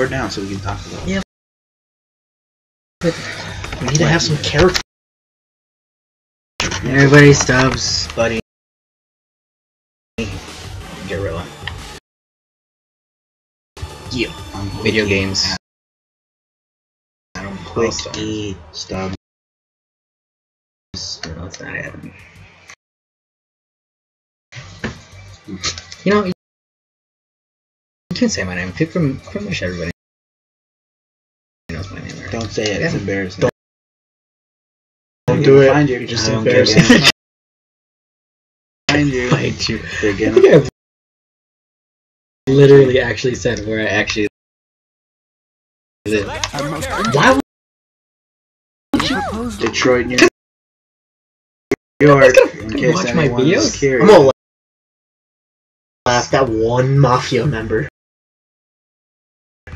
record now so we can talk about it. Yeah. We need to have some character. Everybody stubs, buddy. Geurilla. Yeah. I'm Video games. at I don't play stuff. Wiki No, it's not happening. You know, you can't say my name. Pick from from wish everybody knows my name. Right? Don't say it. It's embarrassing. Don't- They're Don't do it. Find you. Just I don't embarrassing. care. Find you. I you. They're gonna. think I literally actually said where I actually live. Why would you Detroit, New York. gonna In case watch my anyone's videos? curious. I'm gonna laugh that one mafia member.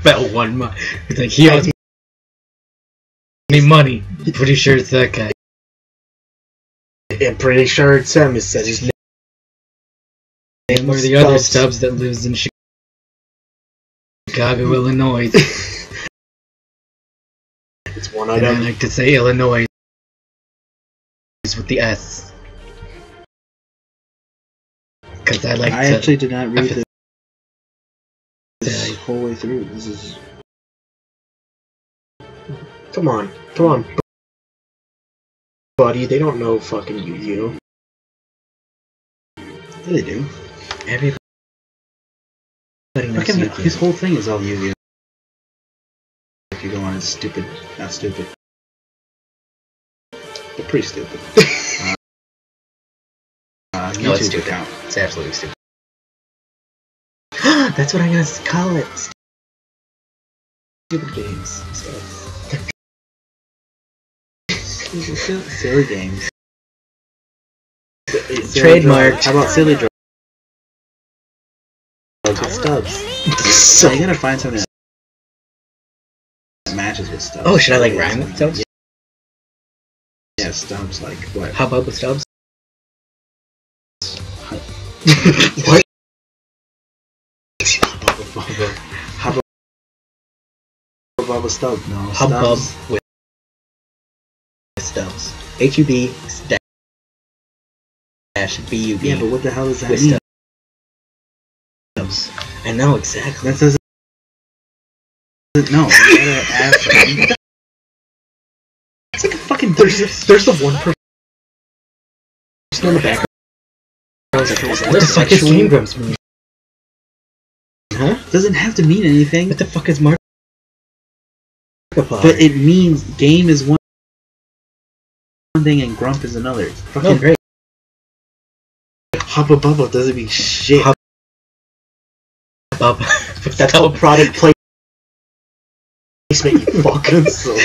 That one month? It's like he owes me money. Pretty sure it's that guy. I'm pretty sure it's him. It said his name. And we're the other Stubbs. Stubbs that lives in Chicago, Illinois. It's one of And I like to say Illinois with the S. Because I like I to. actually did not read I- this, this whole way through. This is. Come on, come on, buddy. They don't know fucking Yu-Gi-Oh. Yeah, they do. Everybody knows Fucking, his whole thing is all Yu-Gi-Oh. If you go on, it's stupid. Not stupid. But pretty stupid. uh, uh, No, it's stupid. account. It's absolutely stupid. That's what I'm gonna call it. Stupid games. Stuff. Silly games. Silly Trademarked. drugs. How about silly drugs? with stubs. So you gotta find something that matches with stubs. Oh, should I like rhyme with Stubbs? Yeah, stubs like what? How about with Stubbs? what? Hubba Bubba Stub. No, Hubbub with Stubbs. H U B dash B U B. Yeah, but what the hell does that with mean? Stubbs. I know exactly. That doesn't. No, you gotta ask. It's like a fucking. There's there's the one person in the background. Fuck is Game Grumps mean? Huh? Doesn't have to mean anything. What the fuck is Mark? But it means game is one thing and grump is another. oh Fucking great. hubba bubba doesn't mean shit. Hub- Bob. That's product placement. You fucking so.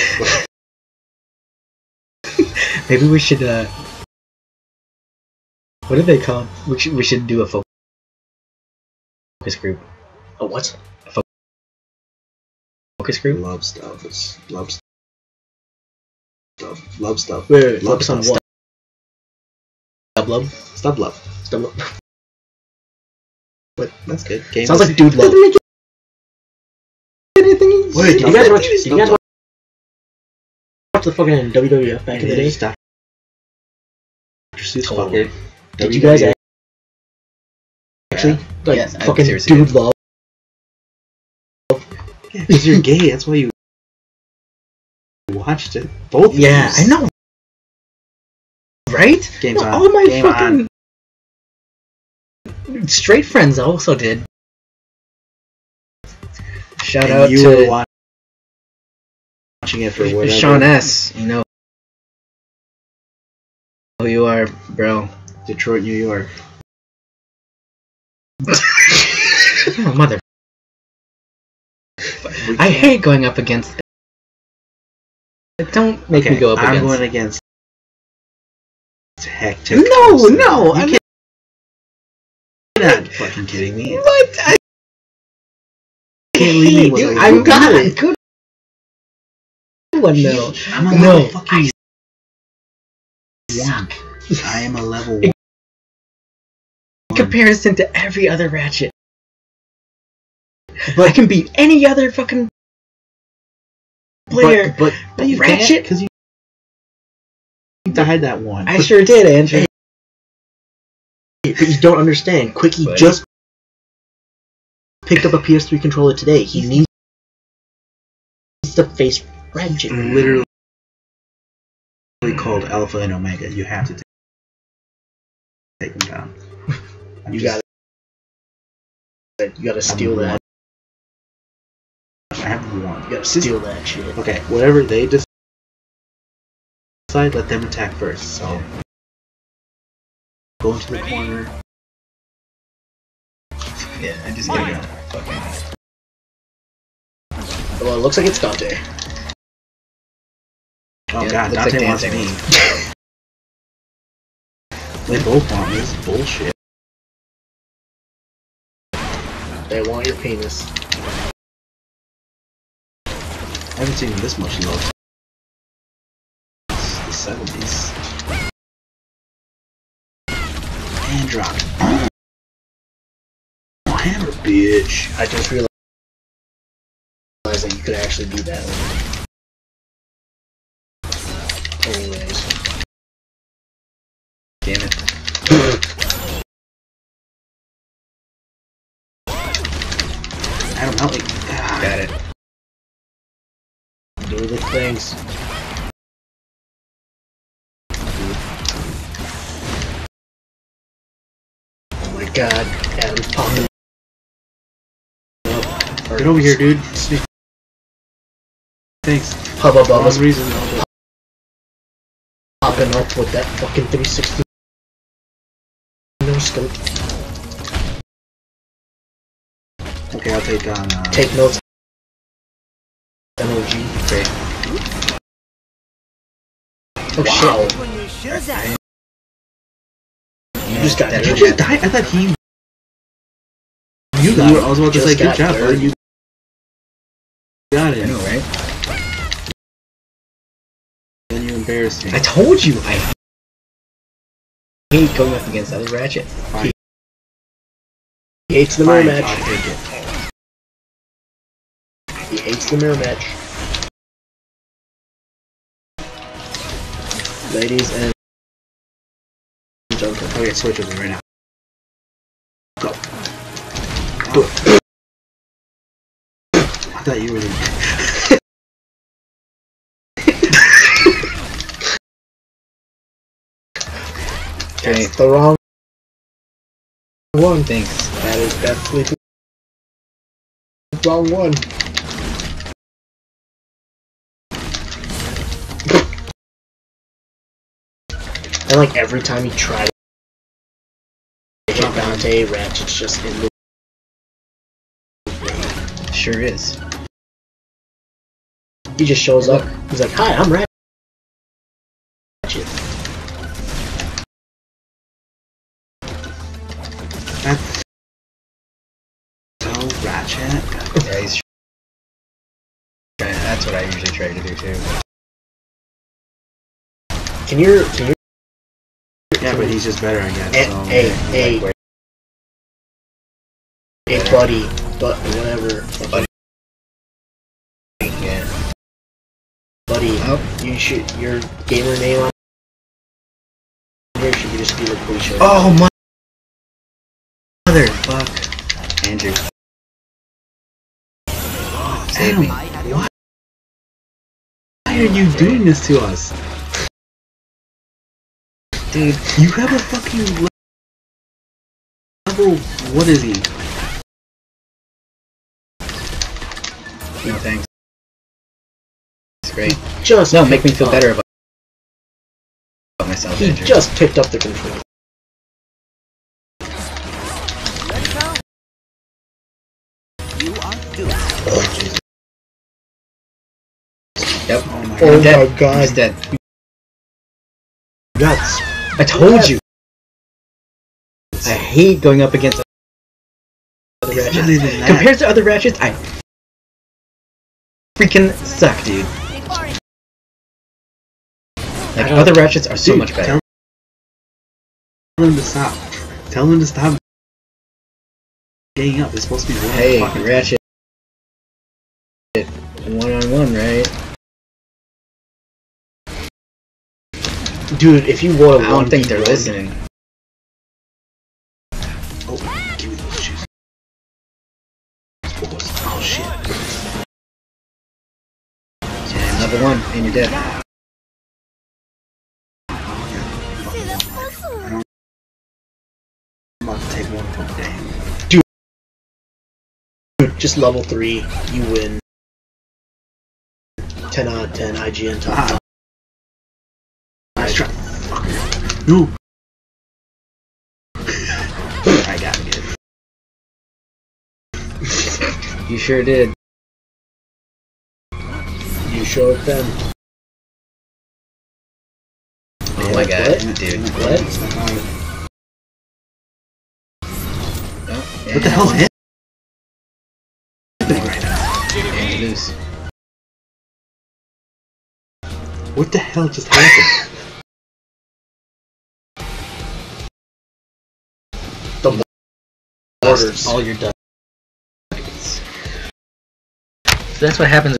Maybe we should. uh... What do they call? We should. We should do a focus group. A what? Focus group. Love stuff. It's love stuff. Love stuff. Wait, wait, wait, Love stuff. what? Dub love. Stub love. Stub- love. But that's good. Game Sounds like dude love. Anything? Wait, did you guys watch? you guys watch, watch the fucking WWF back in the day? Dr. Seuss Totally. Did you guys actually like fucking dude love? Yeah, because you're gay. That's why you watched it. Both. of Yeah. I know. Right? Game's No, on. all my Game fucking straight friends also did. Shout And out you were to wa- watching it for whatever. Sean S. You know who you are, bro. Detroit, New York. oh, mother. I hate going up against. Don't make Okay, me go up I'm against. going against. Hectic. No, no, You I'm can't- You're not fucking kidding me. What? I can't believe he hate was you. like, I'm not good. One though. I'm a No. level fucking one. I am a level one. In comparison to every other Ratchet. I can beat any other fucking player. But, But you Ratchet- can't because you died that one. I sure did, Andrew. but, but you don't understand. Quickie But- just picked up a PS3 controller today. He needs to face Ratchet. Mm. literally called Alpha and Omega. You have to take, take them down. I'm You just- gotta, you gotta steal that. I one. You gotta steal that shit. Okay, whatever they decide, let them attack first. So go into the corner. Yeah, I just gotta go. Fucking. Well, it looks like it's Dante. Oh Yeah, god, Dante like wants me. They both want me. This is bullshit. They want your penis. Haven't seen this much love. It's the seventies. And drop. Oh, hammer, bitch. I just realized that you could actually do that. Anyways. Things. Oh my god, Adam's popping up. Get over here, dude. Sneak. Thanks. Hubba Bubba's reason. popping up with that fucking 360 no scope. Okay, I'll take on. Uh, Take notes. MOG. Great. Oh shit. You just got That You just died. I thought he. You got it. I was about to Just say, good job, bud. You got it. I know, right? Then you embarrassed me. I told you I hate going up against other Ratchet. He hates the mirror match. I'll take it. He hates the mirror match. Ladies and gentlemen. Okay, switch with me right now. Go. I thought you were the. Okay, the wrong one. thanks. That is definitely the wrong one. And like every time you try to hit Dante, Ratchet's just in the Sure is. He just shows up. He's like, "Hi, I'm Ratchet." That's so ratchet. Yeah, he's. That's what I usually try to do too. Can you can you Yeah, but he's just better, I guess. Hey, so. hey, Like, eh. hey, where- hey, buddy, but whatever, Buddy. Yeah. buddy, Oh. you should your gamer name on here should just be like. Oh my. Motherfuck. Andrew. Save Adam, me. why? Why are you doing this to us? Dude, You have a fucking level. What is he? no thanks. It's great. just No, make me feel up- better about myself, He Andrew. just picked up the controller. Yep. Oh my Oh my God. He's dead. Nuts. I told you. I hate going up against other ratchets. not even that. Compared to other ratchets, I freaking suck, dude. Like other ratchets are so Dude, much better. Tell him to stop. Tell him to stop. Tell him to stop. Getting up. It's supposed to be one Hey, fucking ratchet. one on one, right? Dude, if you wore a I don't think they're 1v1 listening. Oh, give me oh, those shoes. Oh, oh shit. Yeah, another one, and you're dead. I'm about to take one from damn. Dude, just level 3, you win. 10 out of 10, IGN top ah, No. I gotta it. You sure did. You showed them. Oh my god, What? dude. What? Oh, What the hell's happening right now? Yeah. What the hell just happened? Lost all your ducks. So that's what happens